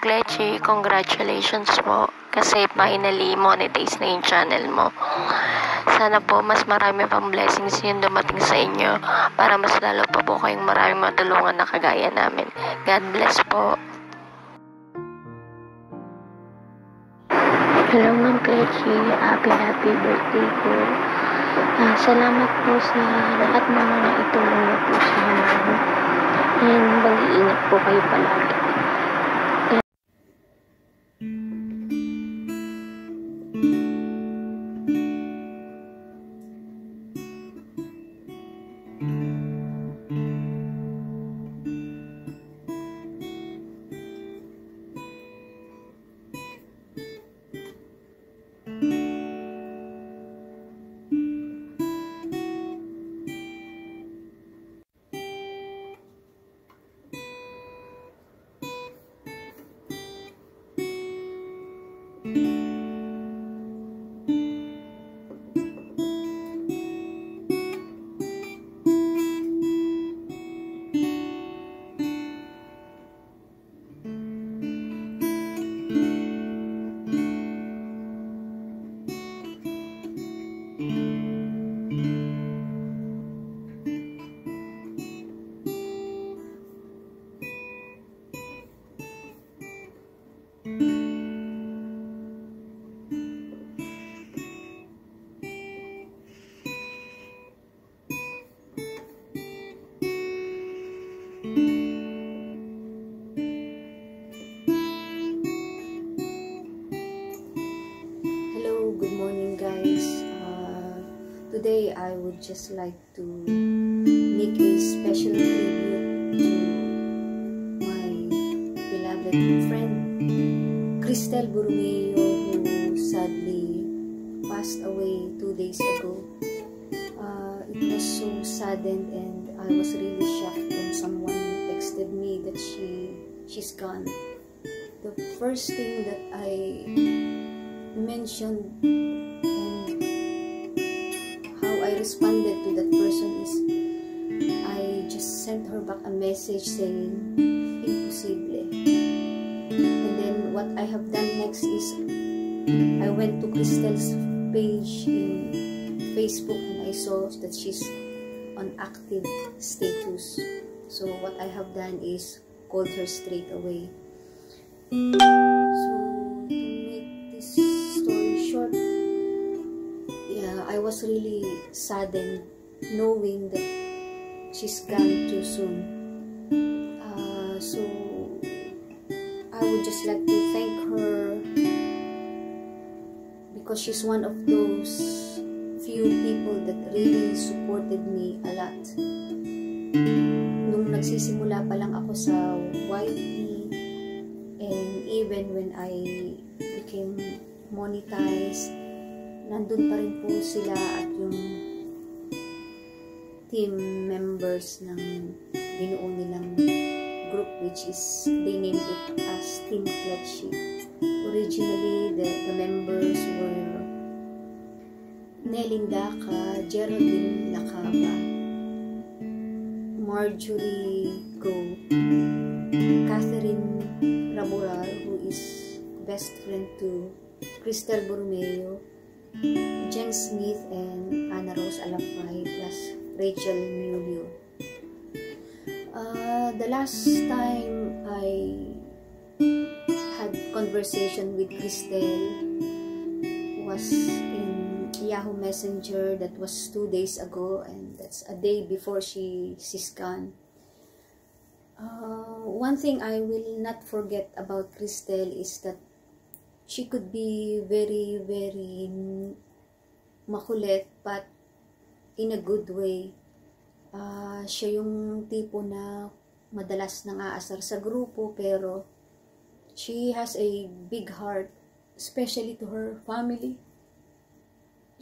Ma'am Clechi, congratulations po. Kasi finally, monetize na yung channel mo. Sana po mas marami pang blessings yung dumating sa inyo para mas lalo pa po kayong maraming matulungan na kagaya namin. God bless po. Hello Ma'am Clechi, happy happy birthday po. Ah, salamat po sa lahat ng mga itulong niyo po sa amin. And mag-iingat po kayo palagi. Today I would just like to make a special tribute to my beloved friend Cristel Burumeo who sadly passed away two days ago. Uh, it was so saddened and I was really shocked when someone texted me that she she's gone. The first thing that I mentioned and responded to that person is I just sent her back a message saying imposible. And then what I have done next is I went to Crystal's page in Facebook and I saw that she's on active status. So what I have done is called her straight away was really saddened knowing that she's gone too soon. Uh, so I would just like to thank her because she's one of those few people that really supported me a lot. Nung nagsisimula pa lang ako sa YT, and even when I became monetized, nandun pa rin po sila at yung team members ng binuo nilang group which is, they named it as Team Clutchy. Originally, the, the members were Nelly Daka, Geraldine Lacaba, Marjorie Go, Catherine Ramoral, who is best friend to Crystal Borromeo, Jen Smith, and Anna Rose Alampay, plus Rachel Mulio. Uh, the last time I had conversation with Crystal was in Yahoo Messenger that was two days ago and that's a day before she she's gone. Uh, one thing I will not forget about Cristel is that she could be very, very makulit but in a good way. Uh, siya yung tipo na madalas nang aasar sa grupo pero she has a big heart especially to her family.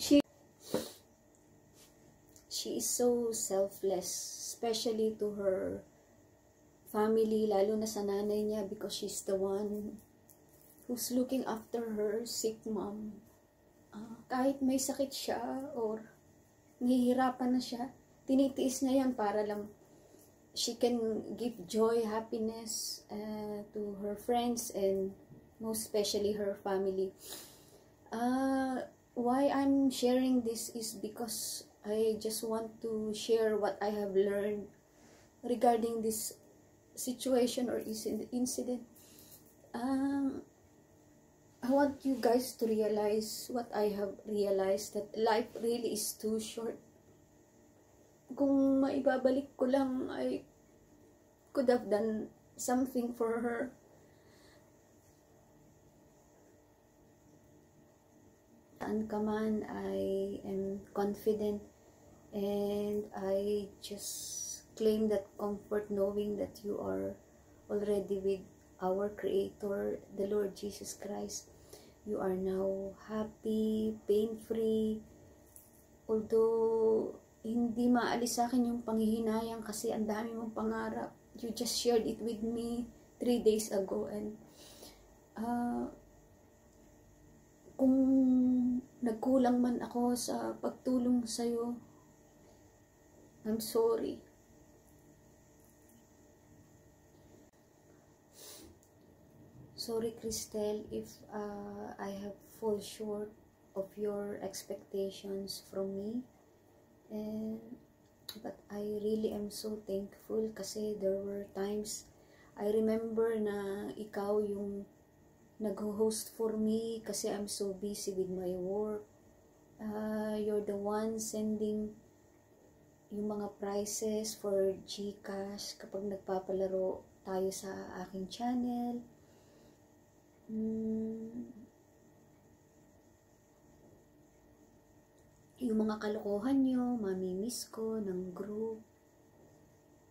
She she is so selfless especially to her family, lalo na sa nanay niya because she's the one who's looking after her sick mom. Uh, kahit may sakit siya or nahihirapan na siya, tinitiis niya yan para lang she can give joy, happiness uh, to her friends and most especially her family. Uh, why I'm sharing this is because I just want to share what I have learned regarding this situation or inci- incident. Um, I want you guys to realize what I have realized that life really is too short. Kung maibabalik ko lang, I could have done something for her. Saan ka man, I am confident and I just claim that comfort knowing that you are already with our Creator, the Lord Jesus Christ. You are now happy, pain-free. Although, hindi maalis sa akin yung panghihinayang kasi ang dami mong pangarap. You just shared it with me three days ago and uh, kung nagkulang man ako sa pagtulong sa'yo, I'm sorry. Sorry, Christelle, if uh, I have fall short of your expectations from me. And but I really am so thankful kasi there were times I remember na ikaw yung nag-host for me kasi I'm so busy with my work. Uh, you're the one sending yung mga prices for GCash kapag nagpapalaro tayo sa aking channel. Mm, yung mga kalokohan nyo, mamimiss ko ng group.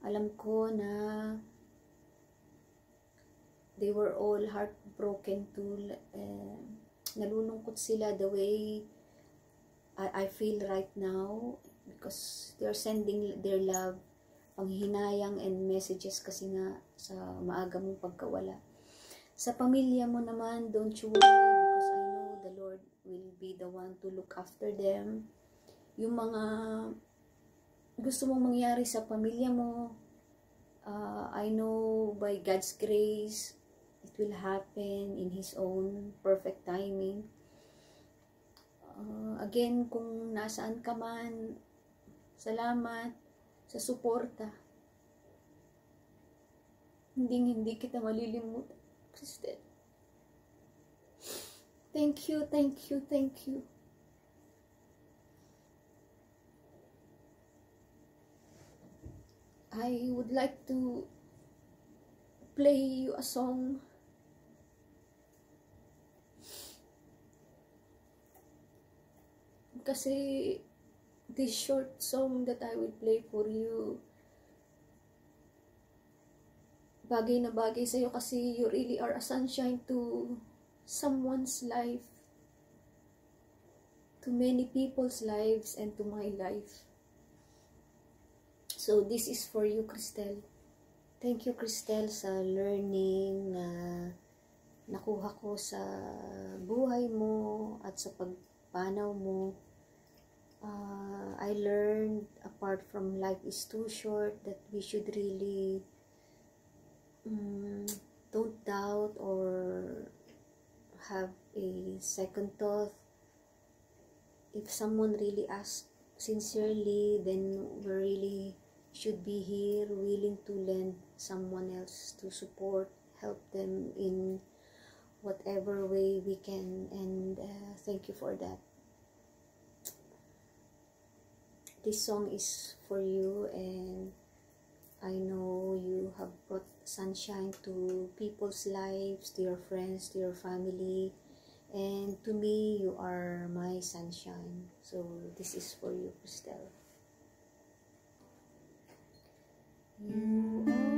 Alam ko na they were all heartbroken too. Uh, nalulungkot sila the way I, I feel right now because they're sending their love, panghinayang and messages kasi nga sa maaga mong pagkawala. Sa pamilya mo naman, don't you worry because I know the Lord will be the one to look after them. Yung mga gusto mong mangyari sa pamilya mo, uh, I know by God's grace, it will happen in His own perfect timing. Uh, again, kung nasaan ka man, salamat sa suporta. Hindi hindi kita malilimutan. Kristen. Thank you, thank you, thank you. I would like to play you a song. Kasi this short song that I will play for you bagay na bagay sa'yo kasi you really are a sunshine to someone's life, to many people's lives, and to my life. So, this is for you, Cristel. Thank you, Cristel, sa learning na nakuha ko sa buhay mo at sa pagpanaw mo. Uh, I learned, apart from life is too short, that we should really um, don't doubt or have a second thought. If someone really asks sincerely, then we really should be here, willing to lend someone else to support, help them in whatever way we can, and uh, thank you for that. This song is for you, and I know you have brought sunshine to people's lives, to your friends, to your family, and to me, you are my sunshine. So, this is for you, Christelle. You are